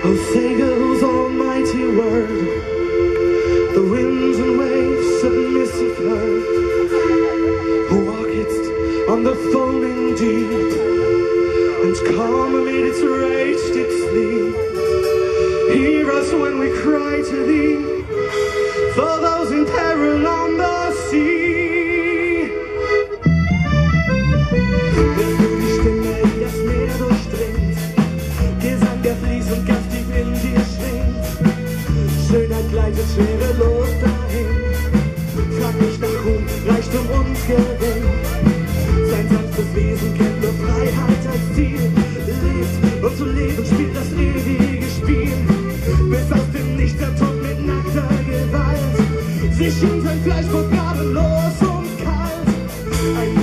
Hosea, whose almighty word, the winds and waves submissive heard, who walkest on the foaming deep, and calm amid its rage its sleep. Hear us when we cry to thee, for those in peril on the sea. Finger gleitet schwerelos dahin. Frag nicht nach Ruhm, Reichtum und Gewinn. Sein sanftes Wesen kennt nur Freiheit als Ziel. Lebt und zu leben spielt das ewige Spiel. Bis aus dem Nichts der mit nackter Gewalt sich in sein Fleisch vor Gaben los und kalt. Ein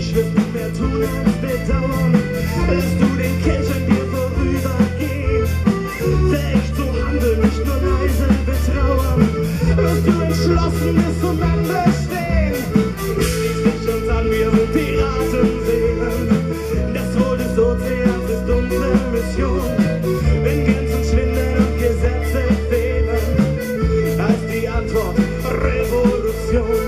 Ich will nicht mehr tun und bedauern, dass du den Cash an mir vorübergeht. Wer ich so Handeln nicht nur leise betrauern, wirst du entschlossen bis zum Ende stehen. Schließ dich uns an, wir sind Piratenseelen. Das Wohl des Ozeans ist unsere Mission. Wenn Grenzen schwinden und Gesetze fehlen, als die Antwort Revolution.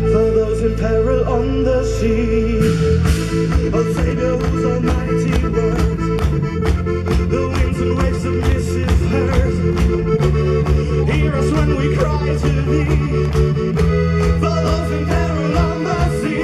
for those in peril on the sea. A Savior who's a mighty word, the winds and waves of misses hurt. Hear us when we cry to thee, for those in peril on the sea.